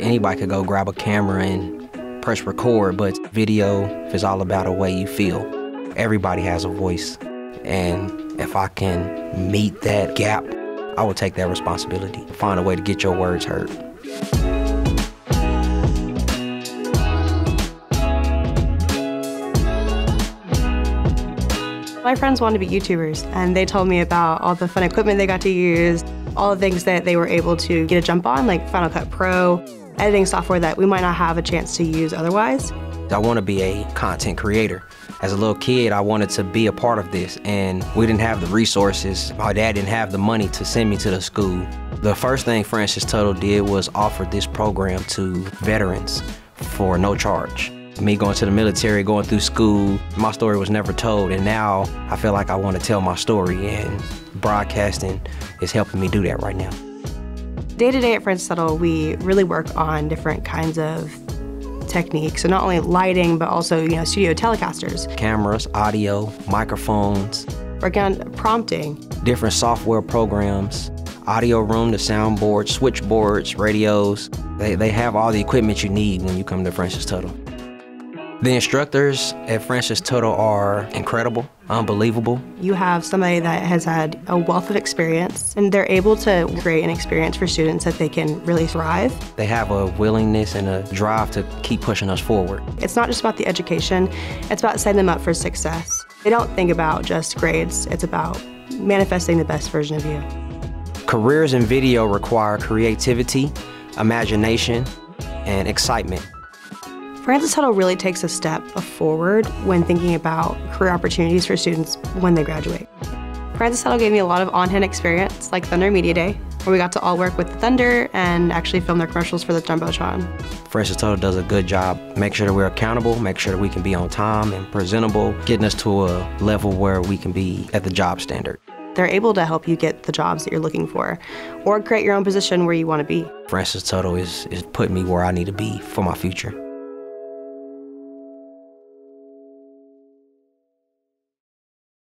Anybody could go grab a camera and press record, but video is all about a way you feel. Everybody has a voice, and if I can meet that gap, I will take that responsibility. Find a way to get your words heard. My friends wanted to be YouTubers, and they told me about all the fun equipment they got to use, all the things that they were able to get a jump on, like Final Cut Pro, editing software that we might not have a chance to use otherwise. I want to be a content creator. As a little kid, I wanted to be a part of this, and we didn't have the resources. My dad didn't have the money to send me to the school. The first thing Francis Tuttle did was offer this program to veterans for no charge. Me going to the military, going through school, my story was never told, and now I feel like I want to tell my story, and broadcasting is helping me do that right now. Day to day at Francis Tuttle, we really work on different kinds of techniques. So not only lighting, but also you know studio telecasters, Cameras, audio, microphones, working on prompting, different software programs, audio room, the soundboard, switchboards, radios. They, they have all the equipment you need when you come to Francis Tuttle. The instructors at Francis Tuttle are incredible, unbelievable. You have somebody that has had a wealth of experience, and they're able to create an experience for students that they can really thrive. They have a willingness and a drive to keep pushing us forward. It's not just about the education, it's about setting them up for success. They don't think about just grades, it's about manifesting the best version of you. Careers in video require creativity, imagination, and excitement. Francis Tuttle really takes a step forward when thinking about career opportunities for students when they graduate. Francis Tuttle gave me a lot of on-hand experience, like Thunder Media Day, where we got to all work with Thunder and actually film their commercials for the Jumbotron. Francis Tuttle does a good job. Make sure that we're accountable, make sure that we can be on time and presentable, getting us to a level where we can be at the job standard. They're able to help you get the jobs that you're looking for or create your own position where you want to be. Francis Tuttle is, is putting me where I need to be for my future.